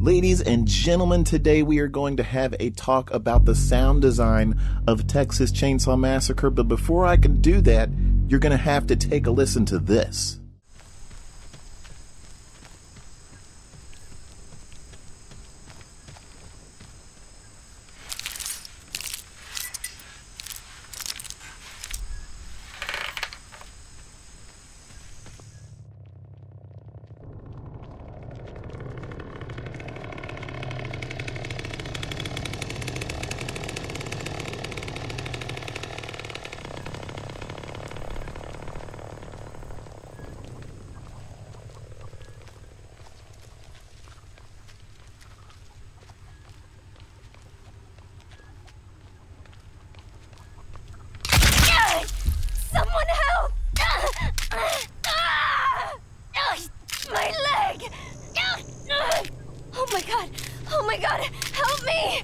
Ladies and gentlemen, today we are going to have a talk about the sound design of Texas Chainsaw Massacre. But before I can do that, you're going to have to take a listen to this. Someone help! My leg! Oh my god! Oh my god! Help me!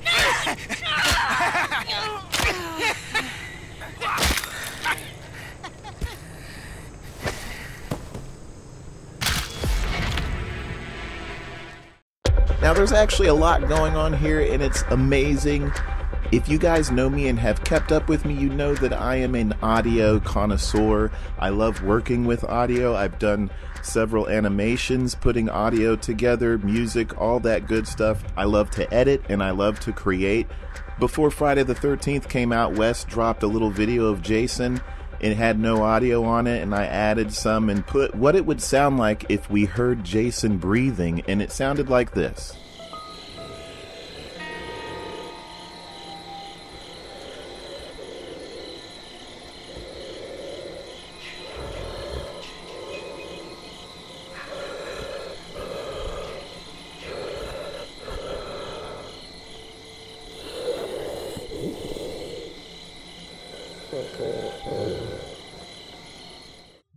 Now, there's actually a lot going on here, and it's amazing. If you guys know me and have kept up with me, you know that I am an audio connoisseur. I love working with audio. I've done several animations, putting audio together, music, all that good stuff. I love to edit and I love to create. Before Friday the 13th came out, Wes dropped a little video of Jason. It had no audio on it, and I added some and put what it would sound like if we heard Jason breathing, and it sounded like this.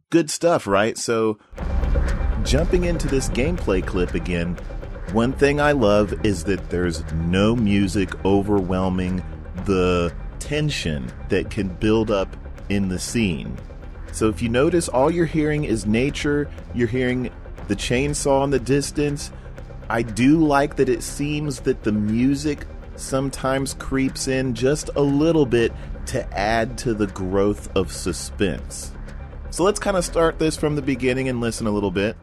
Good stuff, right? So, jumping into this gameplay clip again, one thing I love is that there's no music overwhelming the tension that can build up in the scene. So, if you notice, all you're hearing is nature, you're hearing the chainsaw in the distance. I do like that it seems that the music sometimes creeps in just a little bit to add to the growth of suspense. So let's kind of start this from the beginning and listen a little bit.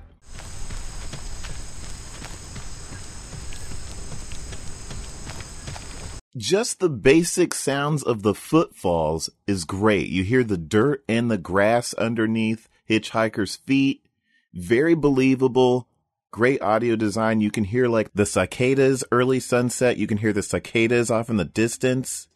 Just the basic sounds of the footfalls is great. You hear the dirt and the grass underneath hitchhiker's feet. Very believable. Great audio design. You can hear like the cicadas early sunset. You can hear the cicadas off in the distance.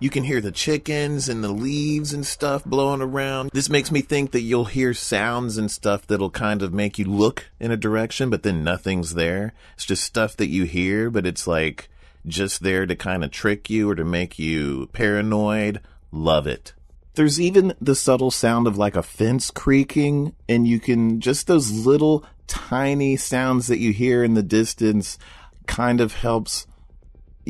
You can hear the chickens and the leaves and stuff blowing around. This makes me think that you'll hear sounds and stuff that'll kind of make you look in a direction, but then nothing's there. It's just stuff that you hear, but it's like just there to kind of trick you or to make you paranoid. Love it. There's even the subtle sound of like a fence creaking, and you can just those little tiny sounds that you hear in the distance kind of helps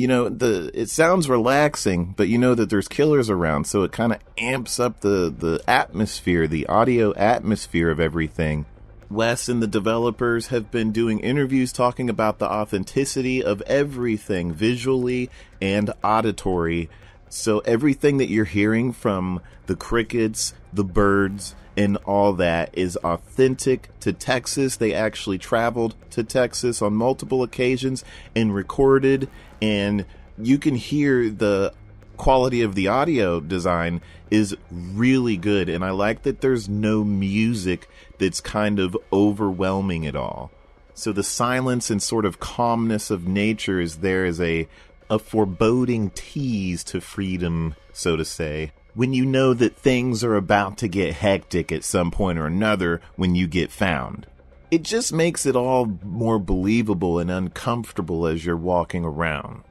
you know the it sounds relaxing but you know that there's killers around so it kind of amps up the the atmosphere the audio atmosphere of everything wes and the developers have been doing interviews talking about the authenticity of everything visually and auditory so everything that you're hearing from the crickets the birds and all that is authentic to Texas. They actually traveled to Texas on multiple occasions and recorded, and you can hear the quality of the audio design is really good. And I like that there's no music that's kind of overwhelming it all. So the silence and sort of calmness of nature is there as a a foreboding tease to freedom, so to say when you know that things are about to get hectic at some point or another when you get found. It just makes it all more believable and uncomfortable as you're walking around.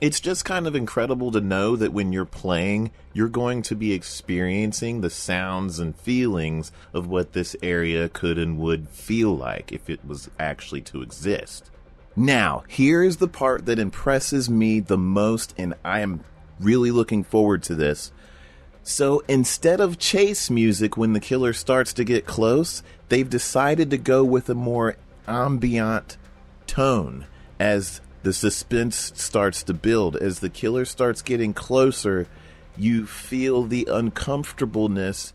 It's just kind of incredible to know that when you're playing, you're going to be experiencing the sounds and feelings of what this area could and would feel like if it was actually to exist. Now, here is the part that impresses me the most, and I am really looking forward to this So instead of chase music when the killer starts to get close, they've decided to go with a more ambient tone as the suspense starts to build. As the killer starts getting closer, you feel the uncomfortableness.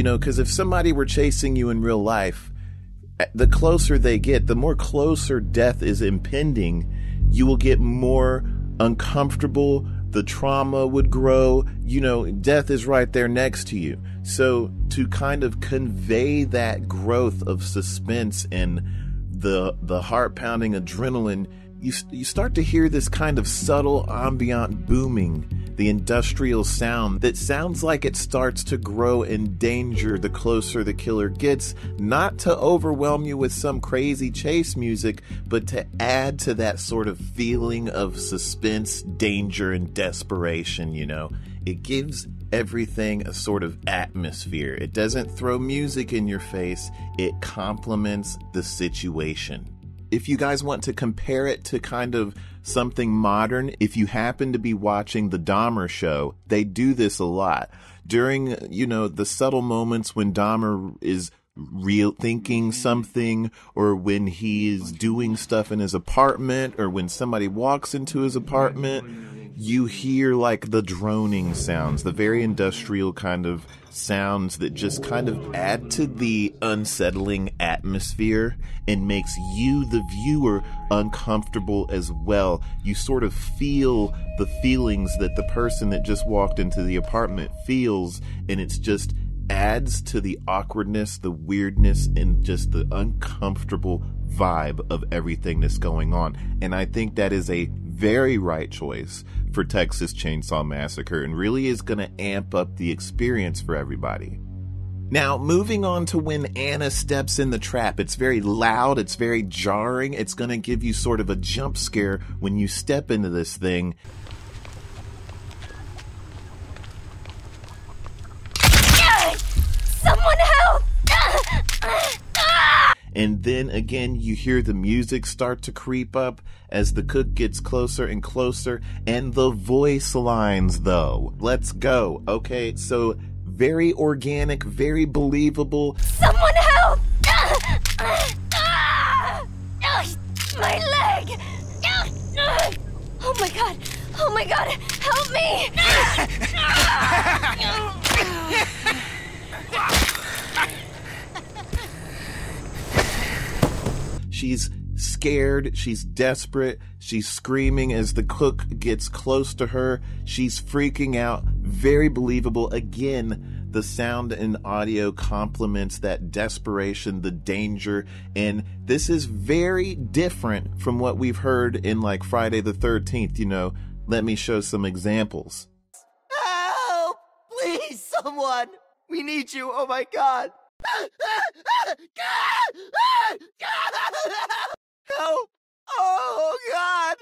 You know, because if somebody were chasing you in real life, the closer they get, the more closer death is impending, you will get more uncomfortable. The trauma would grow. You know, death is right there next to you. So, to kind of convey that growth of suspense and the the heart pounding adrenaline, you you start to hear this kind of subtle ambient booming the industrial sound that sounds like it starts to grow in danger the closer the killer gets, not to overwhelm you with some crazy chase music, but to add to that sort of feeling of suspense, danger, and desperation, you know. It gives everything a sort of atmosphere. It doesn't throw music in your face, it complements the situation if you guys want to compare it to kind of something modern, if you happen to be watching the Dahmer show, they do this a lot. During, you know, the subtle moments when Dahmer is real thinking something or when he is doing stuff in his apartment or when somebody walks into his apartment you hear like the droning sounds, the very industrial kind of sounds that just kind of add to the unsettling atmosphere and makes you, the viewer, uncomfortable as well. You sort of feel the feelings that the person that just walked into the apartment feels, and it's just adds to the awkwardness, the weirdness, and just the uncomfortable vibe of everything that's going on. And I think that is a very right choice for Texas Chainsaw Massacre and really is going to amp up the experience for everybody. Now, moving on to when Ana steps in the trap, it's very loud, it's very jarring, it's going to give you sort of a jump scare when you step into this thing. Someone help! And then again, you hear the music start to creep up as the cook gets closer and closer. And the voice lines, though. Let's go. Okay, so very organic, very believable. Someone help! My leg! Oh my god! Oh my god! Help me! She's scared, she's desperate, she's screaming as the cook gets close to her. She's freaking out. Very believable. Again, the sound and audio complements that desperation, the danger, and this is very different from what we've heard in like Friday the 13th. You know, let me show some examples. Help! Please, someone! We need you, oh my god! Help! Oh God!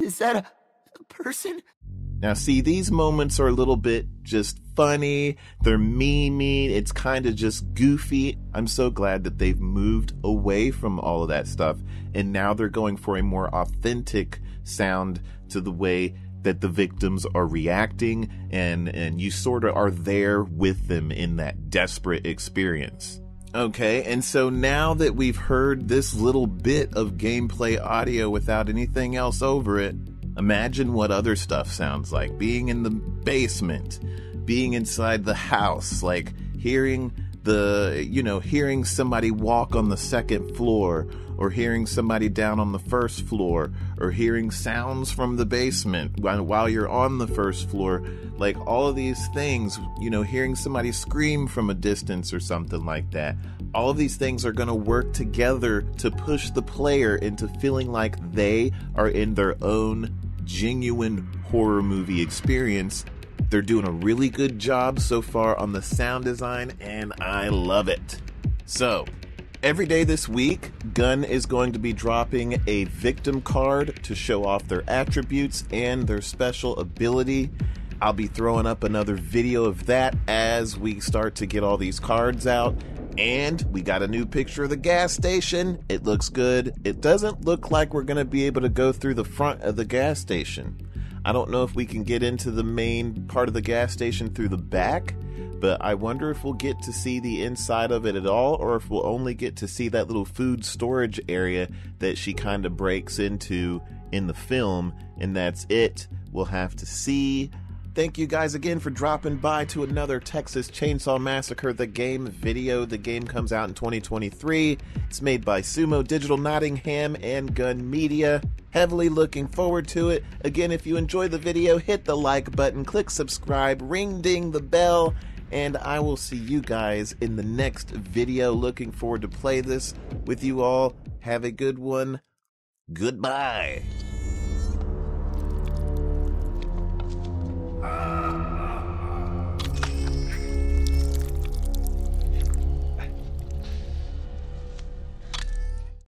Is that a, person? Now, see, these moments are a little bit just funny. They're memey. It's kind of just goofy. I'm so glad that they've moved away from all of that stuff. And now they're going for a more authentic sound to the way that the victims are reacting and and you sort of are there with them in that desperate experience. Okay, and so now that we've heard this little bit of gameplay audio without anything else over it, imagine what other stuff sounds like. Being in the basement, being inside the house, like hearing the, you know, hearing somebody walk on the second floor or hearing somebody down on the first floor, or hearing sounds from the basement while you're on the first floor. Like all of these things, you know, hearing somebody scream from a distance or something like that. All of these things are going to work together to push the player into feeling like they are in their own genuine horror movie experience they're doing a really good job so far on the sound design, and I love it. So, Every day this week, Gun is going to be dropping a victim card to show off their attributes and their special ability. I'll be throwing up another video of that as we start to get all these cards out. And we got a new picture of the gas station. It looks good. It doesn't look like we're going to be able to go through the front of the gas station. I don't know if we can get into the main part of the gas station through the back, but I wonder if we'll get to see the inside of it at all, or if we'll only get to see that little food storage area that she kind of breaks into in the film, and that's it. We'll have to see. Thank you guys again for dropping by to another Texas Chainsaw Massacre the game video. The game comes out in 2023. It's made by Sumo Digital Nottingham and Gun Media. Heavily looking forward to it. Again, if you enjoy the video, hit the like button, click subscribe, ring ding the bell, and I will see you guys in the next video. Looking forward to play this with you all. Have a good one. Goodbye.